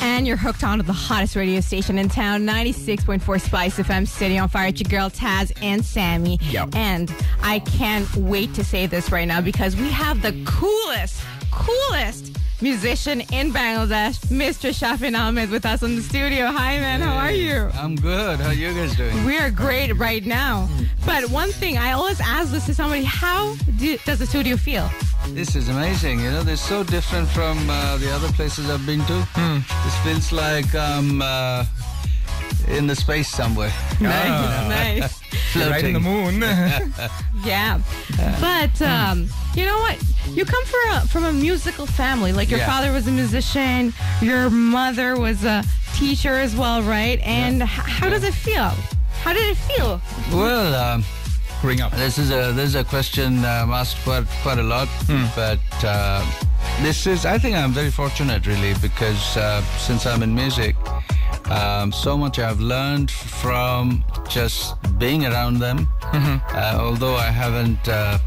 And you're hooked onto the hottest radio station in town, 96.4 Spice FM, City on Fire. It's your girl Taz and Sammy. Yep. And I can't wait to say this right now because we have the coolest, coolest musician in Bangladesh, Mr. Shafin Ahmed, with us in the studio. Hi, man. How are you? I'm good. How are you guys doing? We are great right now. Mm. But one thing, I always ask this to somebody how do, does the studio feel? This is amazing. You know, they're so different from uh, the other places I've been to. This feels like I'm uh, in the space somewhere. Nice, nice. Right in the moon. Yeah. But um, you know what? You come from a, from a musical family. Like your Yeah. father was a musician, your mother was a teacher as well, right? And h- how does it feel? How did it feel? Well, um, Ring up. this is a this is a question um, asked quite quite a lot, but uh, this is I think I'm very fortunate really because uh, since I'm in music, um, so much I've learned from just being around them. Uh, although I haven't uh,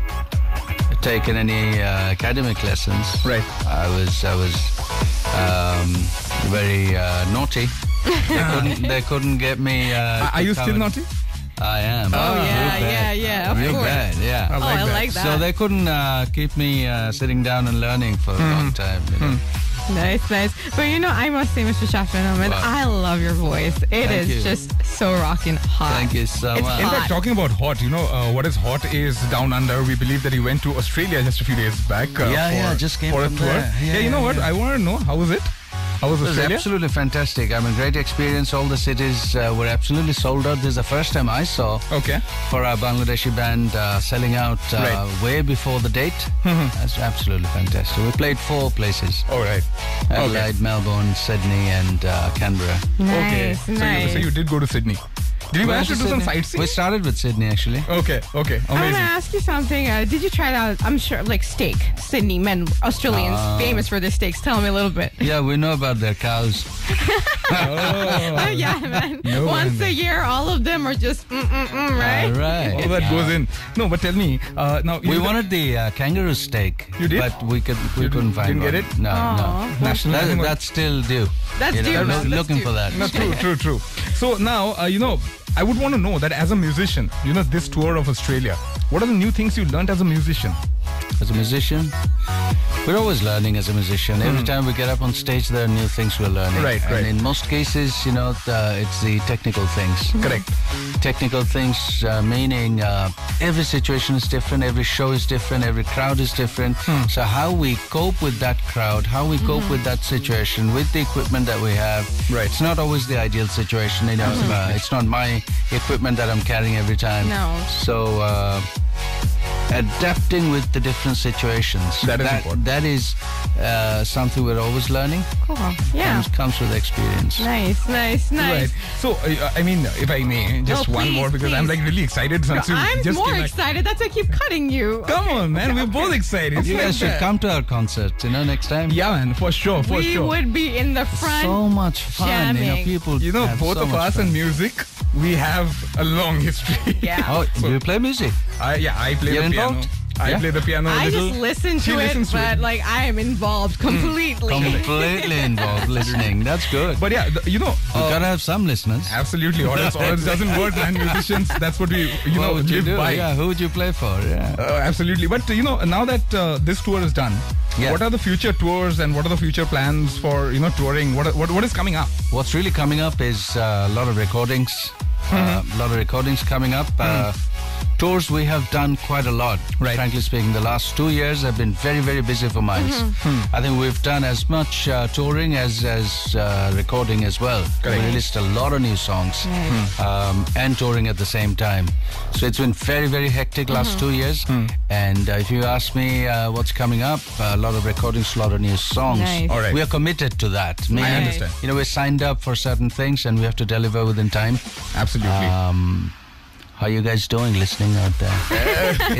taken any uh, academic lessons, Right. I was I was um, very uh, naughty. They couldn't, they couldn't get me. Uh, Are you still naughty? I am. Oh, real yeah, bad. yeah, yeah, of real course. bad. Yeah. I oh, like I that. like that. So they couldn't uh, keep me uh, sitting down and learning for a long time. You know? nice, nice. But you know, I must say, Mr. Shafin Ahmed, Wow. I love your voice. It Thank is you. just so rocking hot. Thank you so It's much. In fact, talking about hot, you know, uh, what is hot is down under. We believe that he went to Australia just a few days back. Uh, Yeah, for, yeah, just came for from a tour. there. Yeah, Yeah, you know yeah, what? I want to know how was it? How was It was absolutely fantastic. I mean, great experience. All the cities uh, were absolutely sold out. This is the first time I saw Okay. for our Bangladeshi band uh, selling out uh, Right. way before the date. That's absolutely fantastic. We played four places: All right. Adelaide, Melbourne, Sydney, and uh, Canberra. Okay. Nice, So, you, so you did go to Sydney. Did We manage to went do some sightseeing? We started with Sydney actually. Okay. Okay. I want Amazing. to ask you something. Uh, did you try out? I'm sure, like steak. Sydney men, Australians, Ah. famous for their steaks. Tell me a little bit. Yeah, we know about their cows. Oh, yeah, man. No Once wonder. a year, all of them are just mm mm mm, right? All right. All that goes in. No, but tell me. Uh, now We you- wanted the uh, kangaroo steak. You did? But we could we You couldn't didn't- find didn't one. get it? No, Aw. no. National That, that's still due. That's you know, due, loo- man. That's looking due. for that. No, true, true, true. So now, uh, you know, I would want to know that as a musician, you know, this tour of Australia, what are the new things you learned as a musician? As a musician, we're always learning as a musician. Every time we get up on stage, there are new things we're learning. Right, and right. in most cases, you know, the, it's the technical things. Correct. Technical things, uh, meaning uh, every situation is different, every show is different, every crowd is different. Hmm. So how we cope with that crowd, how we cope with that situation, with the equipment that we have. Right. It's not always the ideal situation. You know, uh, it's not my equipment that I'm carrying every time. No. So. Adapting with the different situations. That is important. That is uh, something we're always learning. Cool. Yeah. Comes, comes with experience. Nice, nice, nice. Right. So, uh, I mean, if I may, just No, one please, more because I'm like really excited since you I'm just more came back. excited. That's why I keep cutting you. Come on, man. We're both excited. You guys should come to our concert, you know, next time. Yeah, man, for sure, for we sure. would be in the front. So much fun. You know, people. you know, have both so of us fun. and music, we have a long history. Yeah. Oh, So- do you play music? I, yeah, I play You're the piano. involved? I Yeah. play the piano a I little. just listen She to it, listens to but it. Hmm. like I am involved completely. Completely involved listening. That's good. But yeah, the, you know, we uh, gotta have some listeners. absolutely, or else, or else doesn't work, man. Musicians, that's what we, you what know, would you live do? by. Yeah, who would you play for? Yeah. Uh, absolutely. But you know, now that uh, this tour is done, Yeah. what are the future tours and what are the future plans for you know touring? What what, what is coming up? What's really coming up is uh, a lot of recordings. Uh, a lot of recordings coming up. Uh, tours we have done quite a lot. Right. Frankly speaking, the last two years have been very, very busy for mines. I think we've done as much uh, touring as as uh, recording as well. Correct. We released a lot of new songs um, and touring at the same time. So it's been very, very hectic last two years. And uh, if you ask me uh, what's coming up, a lot of recordings, a lot of new songs. Nice. All right. We are committed to that. I understand. You know, we're signed up for certain things and we have to deliver within time. Absolutely. Um, How you guys doing listening out there?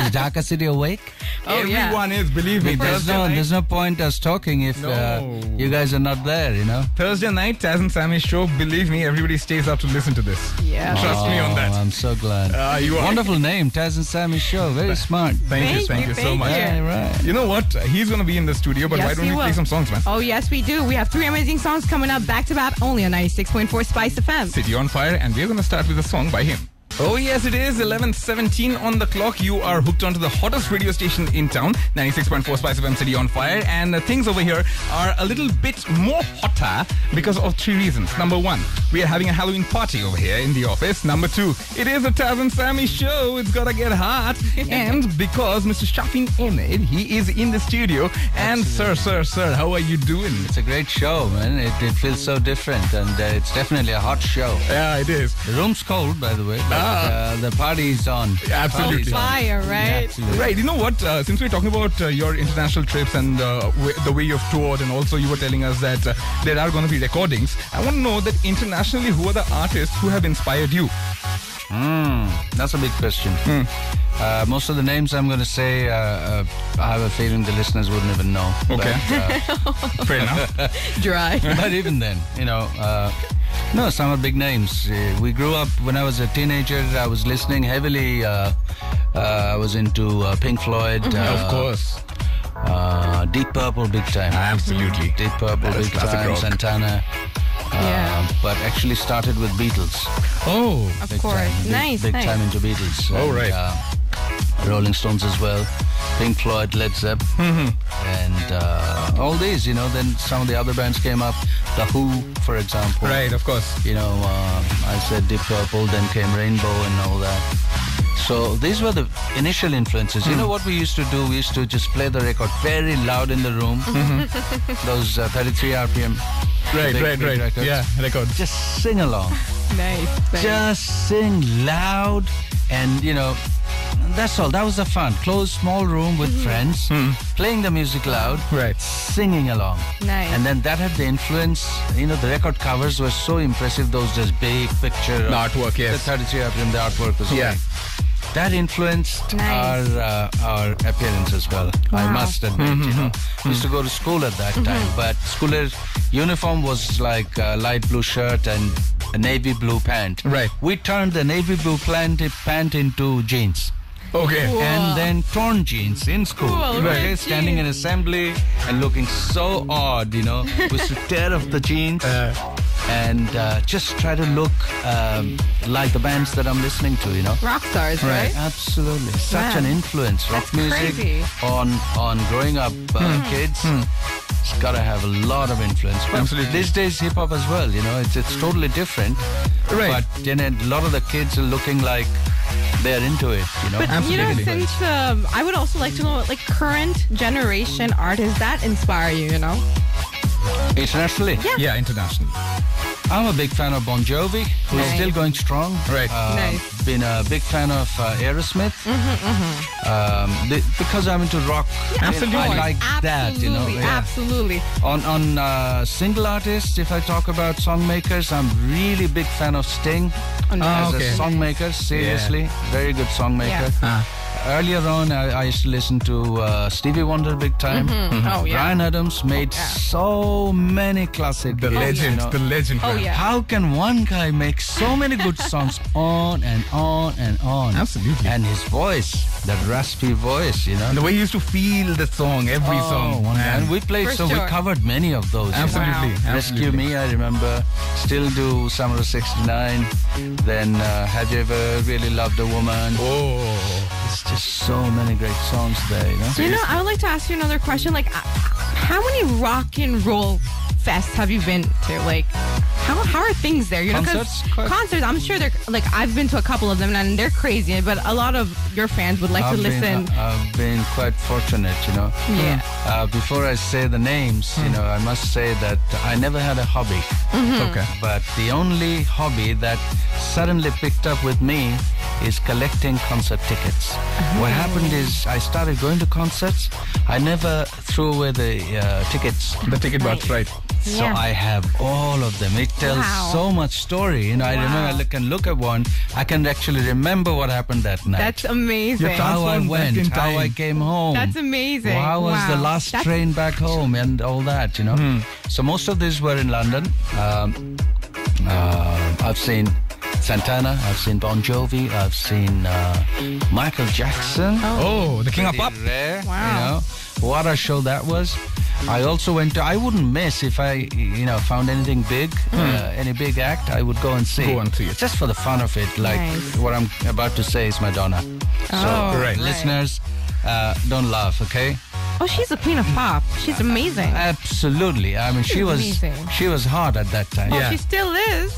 Is Dhaka City awake? Oh, yeah. Everyone is, believe me. There's no, night, there's no point us talking if uh, you guys are not there, you know? Thursday night, Taz and Sammy show. Believe me, everybody stays up to listen to this. Yeah. Trust me on Oh, that. I'm so glad. Ah, you are. Wonderful name, Taz and Sammy Show. Very smart. Thank, you, Thank thank you, you so much. you. Yeah, right. You know what? He's going to be in the studio, but Yes, why don't he we play some songs, man? Oh, yes, we do. We have three amazing songs coming up back to back only on 96.4 Spice FM. City on Fire, and we're going to start with a song by him. Oh yes, it is 11:17 on the clock. You are hooked onto the hottest radio station in town, 96.4 Spice FM City on Fire, and uh, things over here are a little bit more hotter because of three reasons. Number one, we are having a Halloween party over here in the office. Number two, it is a Taz and Sammy show. It's gotta get hot, and because Mr. Shafin Ahmed, he is in the studio. And sir, sir, sir, how are you doing? It's a great show, man. It, it feels so different, and uh, it's definitely a hot show. Yeah, it is. The room's cold, by the way, but Ah. Uh, the party's on. Absolutely. Oh, fire, right? Absolutely. Right. You know what? Uh, since we're talking about uh, your international trips and uh, w- the way you've toured, and also you were telling us that uh, there are going to be recordings, I want to know that internationally, who are the artists who have inspired you? Mm, that's a big question. Uh, most of the names I'm going to say, uh, uh, I have a feeling the listeners wouldn't even know. Okay. But, uh, Fair enough. Dry. but even then, you know, uh, no, some are big names. Uh, we grew up when I was a teenager. I was listening heavily. Uh, uh, I was into uh, Pink Floyd. Uh, of course. Uh, Deep Purple, big time. Absolutely. Deep Purple, big time. rock. Santana. Uh, Yeah. But actually started with Beatles. Oh. Of Big course. time. Big, nice, big nice. time into Beatles. Oh, And, right. uh, Rolling Stones as well. Pink Floyd, Led Zepp, Mm-hmm. and uh, all these. You know, then some of the other bands came up. The Who, for example. Right. Of course. You know, uh, I said Deep Purple, then came Rainbow and all that. So these were the initial influences. Hmm. You know what we used to do? We used to just play the record very loud in the room. Those uh, 33 RPM. Mm-hmm. Right. big- right. big right. records. Yeah. Records. Just sing along. Nice. nice. Just sing loud and you know that's all that was the fun closed small room with mm-hmm. friends hmm. playing the music loud Right. singing along Nice. and then that had the influence you know the record covers were so impressive those just big picture The artwork. the 33 RPM the artwork was Yeah. great. that influenced Nice. our uh, our appearance as well I must admit you mm-hmm, know we used to go to school at that time but schooler uniform was like a light blue shirt and a navy blue pant Right. we turned the navy blue pant, pant into jeans Okay. Cool. and then torn jeans in school. Cool, Okay, right. standing in assembly and looking so odd, you know. We used to tear off the jeans Uh, and uh, just try to look um, like the bands that I'm listening to, you know. Rock stars, right? Absolutely, such Yeah. an influence. Rock That's music crazy. on on growing up uh, kids. It's got to have a lot of influence. But Absolutely. These days, hip hop as well. You know, it's it's totally different. Right. But you know, a lot of the kids are looking like they're into it. You know. But you know, since um, I would also like to know, like current generation artists that inspire you, you know? Internationally, Yeah. yeah. International. I'm a big fan of Bon Jovi, who's Nice. still going strong. Right. Uh, Nice. Been a big fan of uh, Aerosmith. Um, the, because I'm into rock. Yeah, of Absolutely. I course. like that, you know. Absolutely, yeah. Absolutely. On on uh, single artists, if I talk about songmakers, I'm really big fan of Sting Oh, nice. As okay. a songmaker. Seriously, very good songmaker. Yeah. Ah. Earlier on, I, I used to listen to uh, Stevie Wonder big time. Oh, yeah. Bryan Adams made Yeah. so many classic The hits, legend. you know. The legend. Oh, yeah. How can one guy make so many good songs on and on and on? Absolutely. And his voice, that raspy voice, you know. And the way he used to feel the song, every Oh, song. one- man. and we played, For so sure. we covered many of those. you know. Absolutely. Wow. Rescue absolutely. Me, I remember. Still do Summer of 69. Then uh, Have You Ever Really Loved a Woman? Oh. It's just so many great songs there, you know? You know, I would like to ask you another question. Like, uh, how many rock and roll fests have you been to? Like, how how are things there? You know, 'cause Concerts? Quite- concerts. I'm sure they're like I've been to a couple of them and they're crazy. But a lot of your fans would like I've to been, listen. I've been quite fortunate, you know. Yeah. Uh, before I say the names, you know, I must say that I never had a hobby. Okay. But the only hobby that suddenly picked up with me is collecting concert tickets. What happened is I started going to concerts. I never threw away the uh, tickets. The ticket box, right. So Yeah. I have all of them. It tells Wow. so much story. You know, I remember I can look at one. I can actually remember what happened that night. That's amazing. You're how I went, in how I came home. That's amazing. How was the last That's- train back home and all that, you know? Hmm. So most of these were in London. Um, uh, I've seen Santana, I've seen Bon Jovi, I've seen uh, Michael Jackson. Oh, the king of pop. Pretty Rare, Wow. You know, what a show that was. I also went to, I wouldn't miss if I, you know, found anything big, uh, any big act, I would go and see. Go and see it. Just for the fun of it. Like Nice. what I'm about to say is Madonna. Oh, so, right. listeners, uh, don't laugh, okay? Oh, she's a queen of pop. She's amazing. Absolutely. I mean, she She's was amazing. she was hot at that time. Oh, Yeah. she still is.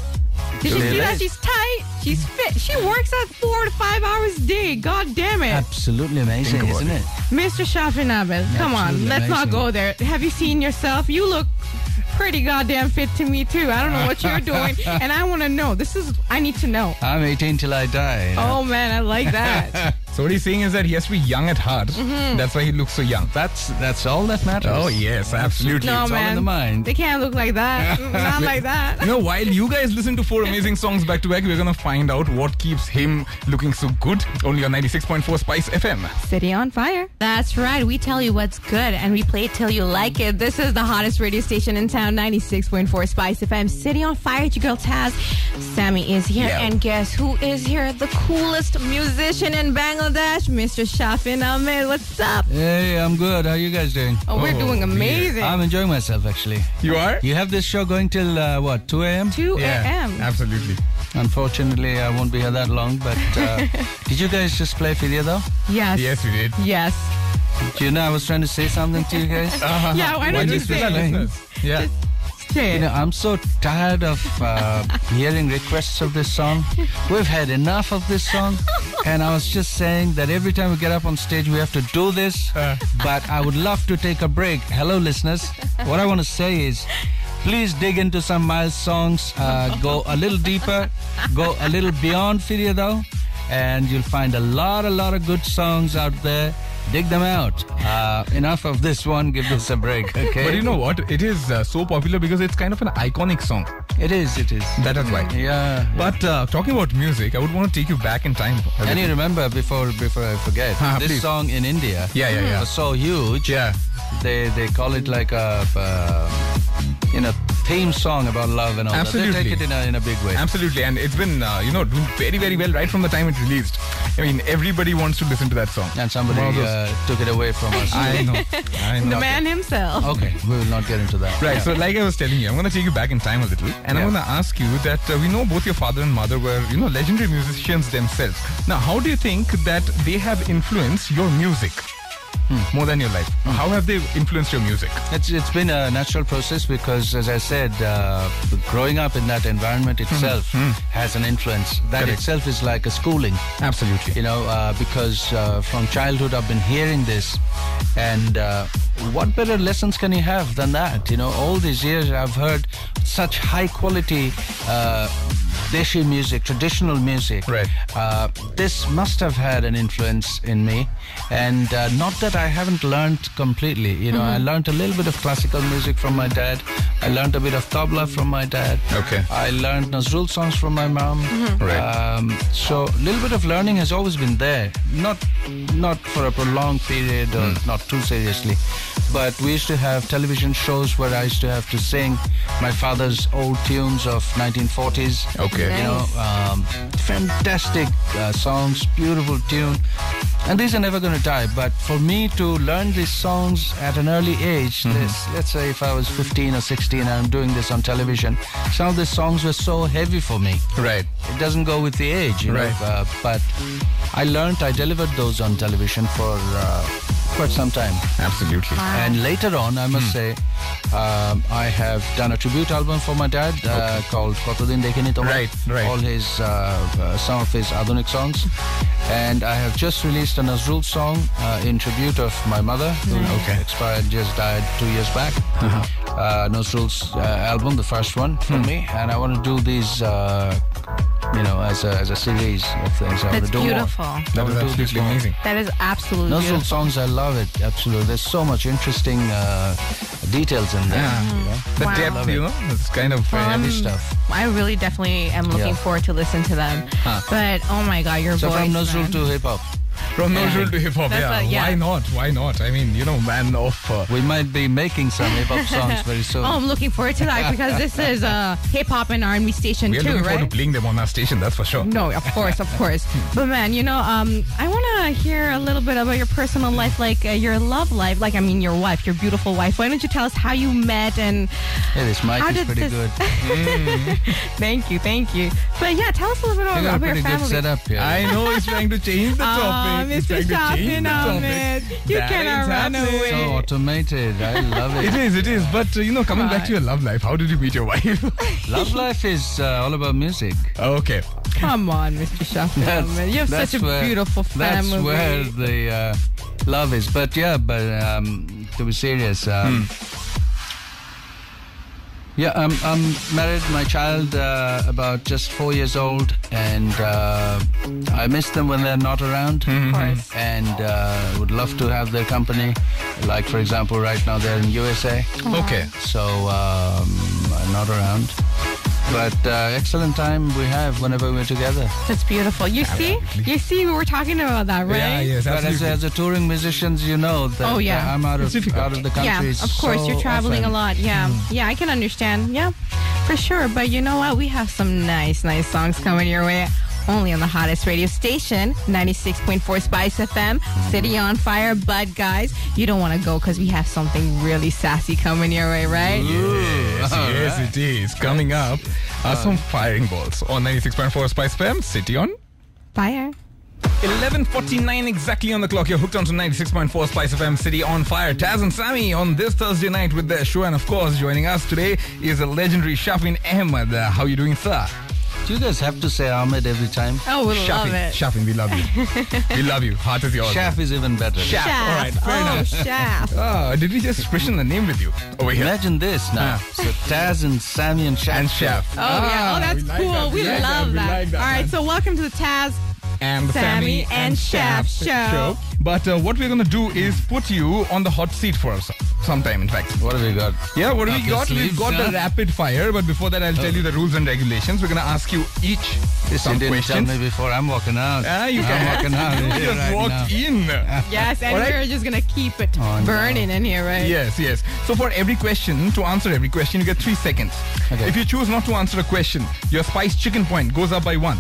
Did you see that? She's tight. She's fit. She works out four to five hours a day. God damn it. Absolutely amazing, isn't it. it? Mr. Shafin come on. Absolutely Let's not amazing. go there. Have you seen yourself? You look pretty goddamn fit to me, too. I don't know what you're doing. and I want to know. This is, I need to know. I'm 18 till I die. you know? Oh, man, I like that. So what he's saying is that he has to be young at heart. Mm-hmm. That's why he looks so young. That's that's all that matters. Oh yes, absolutely. no, It's all in man. the mind. They can't look like that. Not like that. You know, while you guys listen to four amazing songs back to back, we're gonna find out what keeps him looking so good. Only on 96.4 Spice FM. City on fire. That's right. We tell you what's good and we play it till you like it. This is the hottest radio station in town, 96.4 Spice FM. City on fire. It's your girl Taz. Sammy is here. Yeah. And guess who is here? The coolest musician in Bangladesh, Mr. Shafin Ahmed. What's up? Hey, I'm good. How you guys doing? Oh, we're Oh, doing amazing. I'm enjoying myself actually. You are? You have this show going till uh, what 2 a.m. 2 a.m. absolutely. Unfortunately, I won't be here that long. But uh, did you guys just play Firiye Dao? Yes. Yes, we did. Yes. Do you know I was trying to say something to you guys? Uh-huh. Yeah, why don't you say tell it? Yeah. Say You it. know, I'm so tired of uh, hearing requests of this song. We've had enough of this song. And I was just saying that every time we get up on stage, we have to do this. Uh. But I would love to take a break. Hello, listeners. What I want to say is please dig into some Miles songs, uh, go a little deeper, go a little beyond Firiye Dao, and you'll find a lot, a lot of good songs out there. Dig them out. Uh, enough of this one. Give this a break, okay? But you know what? It is uh, so popular because it's kind of an iconic song. It is, it is. That is why. Yeah. But uh, talking about music, I would want to take you back in time. a And you remember before before I forget, Ah, this please. song in India Yeah, yeah, yeah. was so huge. Yeah. They they call it like a uh, you know theme song about love and all that. Absolutely. They take it in a in a big way. Absolutely, and it's been uh, you know doing very very well right from the time it released. I mean, everybody wants to listen to that song. And somebody One of those- uh, took it away from us. I know, I The man himself. okay, we will not get into that. Right, Yeah. so like I was telling you, I'm going to take you back in time a little, and I'm going to ask you that uh, we know both your father and mother were, you know, legendary musicians themselves. Now, how do you think that they have influenced your music Hmm. more than your life? How have they influenced your music? It's it's been a natural process because, as I said, uh, growing up in that environment itself has an influence. That Hmm. Correct. itself is like a schooling. Absolutely. you know, uh, because uh, from childhood I've been hearing this, and uh, what better lessons can you have than that? You know, all these years I've heard such high quality uh, Deshi music, traditional music. Right. Uh, this must have had an influence in me, and uh, not that I haven't learned completely. You know, I learned a little bit of classical music from my dad. I learned a bit of tabla from my dad. Okay. I learned Nazrul songs from my mom. Right. Um, so a little bit of learning has always been there. Not not for a prolonged period or Hmm. not too seriously. But we used to have television shows where I used to have to sing my father's old tunes of 1940s. Okay. You know, um, fantastic uh, songs, beautiful tune. And these are never going to die. But for me to learn these songs at an early age, Mm-hmm. this, let's say if I was 15 or 16 and I'm doing this on television, some of these songs were so heavy for me Right. it doesn't go with the age, you Right. know. Uh, but I learned, I delivered those on television for uh, quite some time. Absolutely. And later on, I Hmm. must say, um, I have done a tribute album for my dad uh, called Kotodin Dekhini Tomar. Right, right. All his, uh, uh, some of his Adhunik songs. And I have just released a Nazrul song uh, in tribute of my mother, who Okay. expired, just died two years back. Uh, Nazrul's uh, album, the first one for Hmm. me. And I want to do these uh, you know, as a, as a series of things. I That's wanna do more. beautiful. I That was absolutely more. amazing. That is absolutely Nazrul beautiful. songs, I love it. Absolutely. There's so much interesting uh, details in there. Yeah. You know? The Wow. depth, you know, it's kind of. Well, uh, Heavy Um, stuff. I really definitely am looking Yeah. forward to listen to them. Huh. But oh my god, your So voice. from Nazrul man. to hip hop. From Nazrul to hip hop, yeah. what- yeah. Why not? Why not? I mean, you know, man of. Uh, We might be making some hip hop songs very soon. Oh, I'm looking forward to that because this is a hip hop and R&B station we are too, looking right? forward to playing them on our station, that's for sure. No, of course, of course. But man, you know, um, I want to hear a little bit about your personal life, like uh, your love life. Like, I mean, your wife, your beautiful wife. Why don't you tell us how you met and Hey, this mic How is did pretty this- good. thank you, thank you. But yeah, tell us a little bit about, got about your pretty good family. setup here. I know he's trying to change the topic. He's Mr. trying to change Shafin. Ahmed, you That cannot is run happening. away. so automated. I love It it. is, it is. But, uh, you know, coming back to your love life, how did you meet your wife? Love life is uh, all about music. okay. Come on, Mr. Shafin You have such a where- beautiful That's family. where the uh, love is. But yeah, but um, to be serious, um, yeah, I'm, I'm married. My child uh, about just four years old, and uh, I miss them when they're not around. Of course. And uh, would love to have their company. Like for example, right now they're in USA, Okay. so um, not around. But uh, excellent time we have whenever we're together. That's beautiful. You see, Absolutely. you see, we were talking about that, right? Yeah, yes, But as, as a touring musicians, you know that Oh, yeah. uh, I'm out of difficult. out of the country. Yeah, of course, so you're traveling often. a lot. Yeah, yeah, I can understand. Yeah, for sure. But you know what? We have some nice, nice songs coming your way. Only on the hottest radio station, 96.4 Spice FM, City on Fire. But guys, you don't want to go because we have something really sassy coming your way, right? Yes, All yes, right. it is. Coming up are some firing balls on 96.4 Spice FM, City on. Fire. 11.49 exactly on the clock. You're hooked onto 96.4 Spice FM City on Fire. Taz and Sammy on this Thursday night with their show. And of course, joining us today is a legendary Shafin Ahmed. Uh, how you doing, sir? Do you guys have to say Ahmed every time? Oh, we Shafin, love it. Shafin, we love you. we love you. Heart is yours. Chef is even better. Chef. Shaft. All right, fair oh, enough. Shaft. Oh, did we just question the name with you over here? Imagine this now. Ah. So Taz and Sammy and Chef. And Chef. Oh, yeah. Oh, that's we like cool. that, we like love we that. like that, All right, man. so welcome to the Taz. And the Sammy Sammy, and Chef show. But uh, what we're going to do is put you on the hot seat for us sometime, in fact. What have we got? Yeah, what have we your got? We've sleeves, got the rapid fire, but before that, I'll tell you the rules and regulations. We're going to ask you each This some you didn't questions. tell me before. I'm walking out. Ah, you I'm can. walking out. You just right walked now. in. Yes, and All right. we're just gonna keep it Oh, no. burning in here, right? Yes, yes. So for every question, to answer every question, you get three seconds. Okay. If you choose not to answer a question, your spice chicken point goes up by one.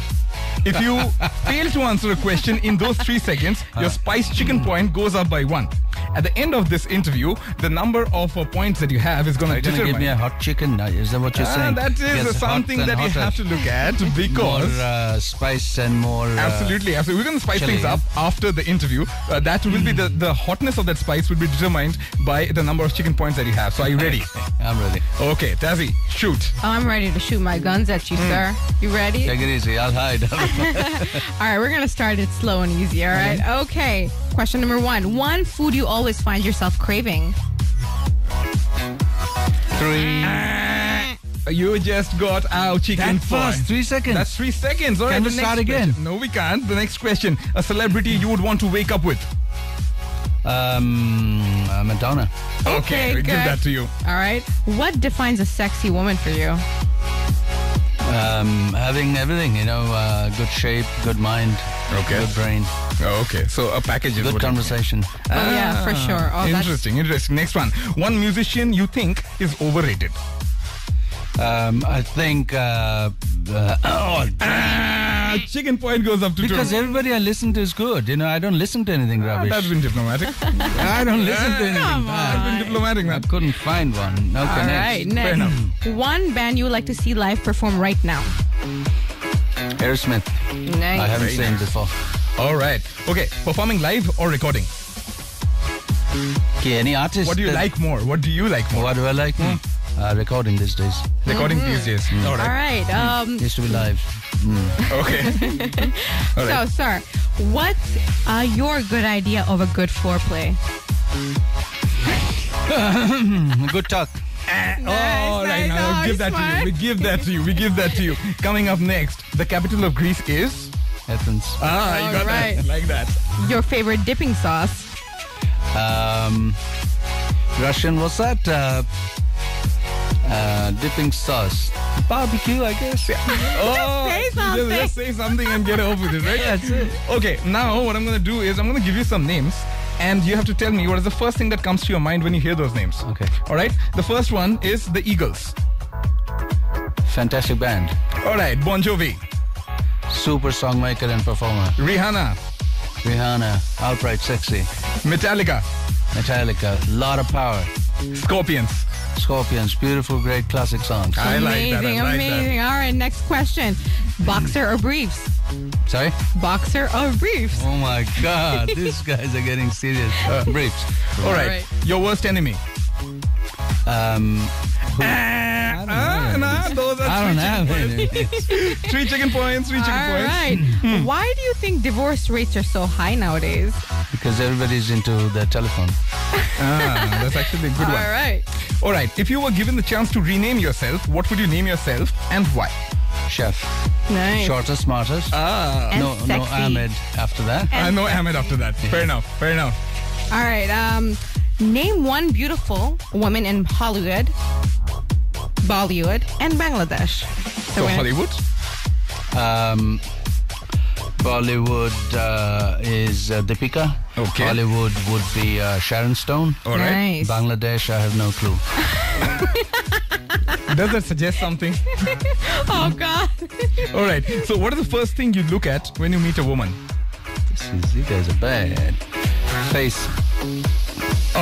If you fail to answer a question in those three seconds, your spice chicken point goes up by one. At the end of this interview, the number of uh, points that you have is going to you going to determine. give me a hot chicken? now? Is that what you're Ah, saying? that is Yes, something and that you have to look at more because. uh, spice and more. Uh, Absolutely, absolutely. We're going to spice chili, things up after the interview. Uh, that will be the, the hotness of that spice will be determined by the number of chicken points that you have. So are you ready? I'm ready. Okay, Tazzy, shoot. Oh, I'm ready to shoot my guns at you, sir. You ready? Take it easy. I'll hide. All right, we're gonna start it slow and easy. All right. Okay. Question number one: One food you always find yourself craving. Three. You just got our chicken That fast. point. Three seconds. That's three seconds. All right. Can the we next start again? question. No, we can't. The next question: A celebrity you would want to wake up with. um, uh, Madonna. Okay, we give good. that to you. All right. What defines a sexy woman for you? Um, having everything, you know, uh, good shape, good mind, Okay. good brain, Oh, okay, so a package is good conversation. Oh yeah, for sure. Oh, interesting, interesting. Next one. One musician you think is overrated. Um, I think uh, uh, oh, Ah, chicken point goes up to because two. everybody I listen to is good. You know, I don't listen to anything Ah, rubbish. that's been diplomatic. I don't listen to anything Come bad. That's been diplomatic, I couldn't find one. Okay, all next. right. Fair Next, one band you would like to see live perform right now. Aerosmith. Nice. I haven't Very seen nice. before. All right. Okay, performing live or recording? Okay, any artist? What do you that- like more? What do you like more? What do I like? Uh, recording these days. Recording Mm-hmm. these days. All All right. right. Um, Used to be live. Okay. All so, sir, what's uh, your good idea of a good foreplay? Mm, Good talk. oh, Nice, all right, nice. now we give that to you. We give that to you. We give that to you. Coming up next, the capital of Greece is. Athens. Ah, you got All right. that. Like that. Your favorite dipping sauce? Um, Russian, what's that? Uh, uh, dipping sauce. Barbecue, I guess. Yeah. Oh, say just- something. Just, say something and get over with it, right? That's it. Okay, now what I'm going to do is I'm going to give you some names and you have to tell me what is the first thing that comes to your mind when you hear those names. Okay. All right. The first one is the Eagles. Fantastic band. All right. Bon Jovi, Super songmaker and performer. Rihanna, Rihanna, outright sexy. Metallica, Metallica, lot of power. Scorpions. Scorpions, beautiful, great classic songs. I like amazing, that. I like amazing. All right, next question. Boxer or briefs? Sorry? Boxer or briefs? Oh my God, these guys are getting serious. Uh, briefs. All right. All right. Your worst enemy. Um, Ah, nah, those are I don't three have chicken any. points. Three chicken points. Three chicken All points. right. Hmm. Why do you think divorce rates are so high nowadays? Because everybody's into their telephone. Ah, that's actually a good one. All right. All right. If you were given the chance to rename yourself, what would you name yourself and why? Chef. Nice. Shortest, smartest. Ah. And no, no sexy. Ahmed after that. I know Ahmed after that. Fair enough. Fair enough. All right. Um, name one beautiful woman in Hollywood, Bollywood, and Bangladesh. So we're- Hollywood. Um, Bollywood uh, is uh, Deepika. Okay. Hollywood would be uh, Sharon Stone. All right. Nice. Bangladesh, I have no clue. Does that suggest something? Oh God. All right. So what is the first thing you look at when you meet a woman? This is, you guys are bad. Face,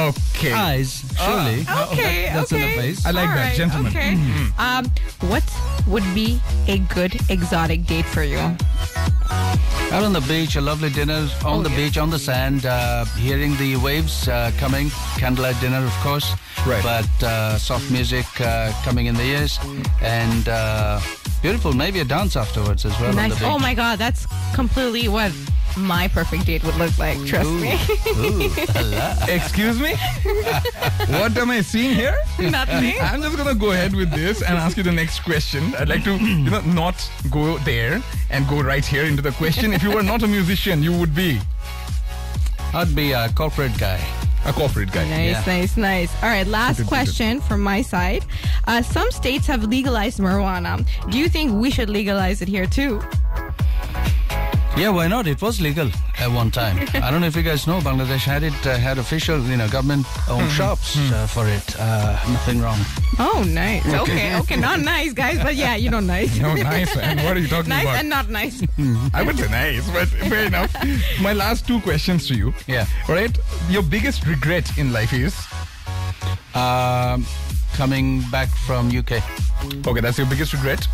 Okay. eyes, surely. Okay. That's in the face. I like All that, right, gentlemen. Okay. Um, what would be a good exotic date for you? Out on the beach, a lovely dinner on Oh, the yeah. beach, on the sand, uh, hearing the waves uh, coming, candlelight dinner, of course. Right. But uh, soft music uh, coming in the ears, and uh, beautiful. Maybe a dance afterwards as well on the Nice. beach. Oh my God, that's completely what my perfect date would look like. Trust me. Ooh, la la. Excuse me? what am I seeing here? Nothing. I'm just gonna go ahead with this and ask you the next question. I'd like to, you know, not go there and go right here into the question. If you were not a musician, you would be I'd be a corporate guy. a corporate guy. Nice, Yeah. nice, nice. All right, last Good, good, question from my side. Uh, some states have legalized marijuana. Do you think we should legalize it here too? Yeah, why not? It was legal at one time. I don't know if you guys know, Bangladesh had it, uh, had official, you know, government-owned shops uh, for it. Uh, nothing wrong. Oh, nice. Okay, okay, not nice, guys, but yeah, you know, nice. No, nice, man. What are you talking nice about? Nice and not nice. I would say nice, but fair enough. My last two questions to you. Yeah. All right. Your biggest regret in life is? Um, coming back from UK. Okay, that's your biggest regret.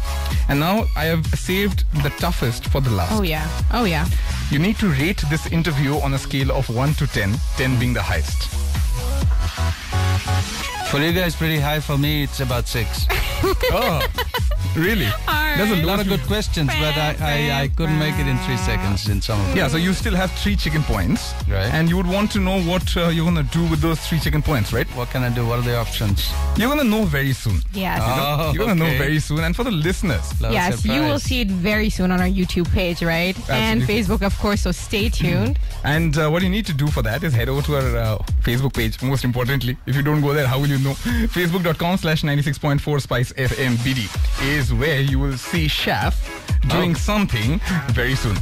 And now I have saved the toughest for the last. Oh yeah, oh yeah. You need to rate this interview on a scale of 1 to 10, 10 being the highest. For you guys, pretty high. For me, it's about six. Oh, really? There's a lot lot of good questions, but I, I, I couldn't make it in three seconds in some of them. Yeah, so you still have three chicken points. Right. And you would want to know what uh, you're going to do with those three chicken points, right? What can I do? What are the options? You're going to know very soon. Yes. Oh, you're going to know very soon. And for the listeners, Love Yes, you will see it very soon on our YouTube page, right? Absolutely. And Facebook, of course, so stay tuned. And uh, what you need to do for that is head over to our uh, Facebook page, most importantly. If you don't go there, how will you know? Facebook.com slash 96.4 Spice FM BD is where you will see chef doing Oh. something very soon.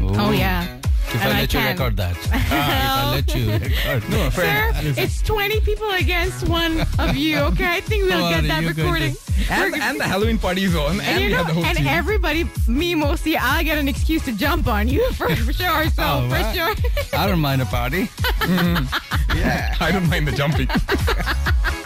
Oh, yeah. If And I I let you record that. Ah, if I let you record No, Sir, fair it's 20 people against one of you, okay? I think we'll Oh, get that recording. And, and the Halloween party is on, and, And, you know, the whole and team. everybody, me mostly, I'll get an excuse to jump on you for, for sure. So, Oh, for right. sure. I don't mind a party. yeah, I don't mind the jumping.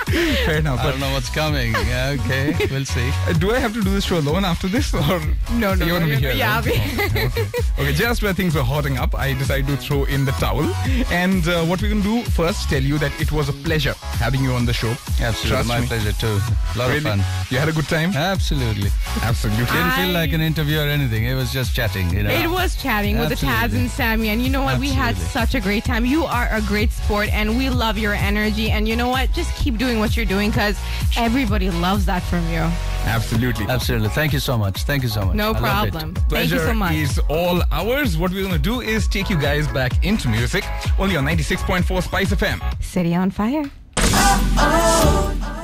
fair enough. I But don't know what's coming. Yeah, okay, we'll see. uh, do I have to do this show alone after this, or No, no, you're no, gonna be here? yeah, I'll be okay. okay, just where things were hotting up, I decided to throw in the towel. And uh, what we're going to do first, tell you that it was a pleasure having you on the show. Absolutely, Trust my me. pleasure too. A lot Really? of fun. You had a good time? Absolutely. Absolutely. Didn't feel like an interview or anything. It was just chatting, you know. It was chatting with the Taz Absolutely. and Sammy, and you know what? We had such a great time. You are a great sport, and we love your energy. And you know what? Just keep doing doing what you're doing because everybody loves that from you. Absolutely. Absolutely. Thank you so much. Thank you so much. No I loved it. problem. Thank Pleasure you so much. is all ours. What we're going to do is take you guys back into music only on 96.4 Spice FM. City on fire. oh, oh.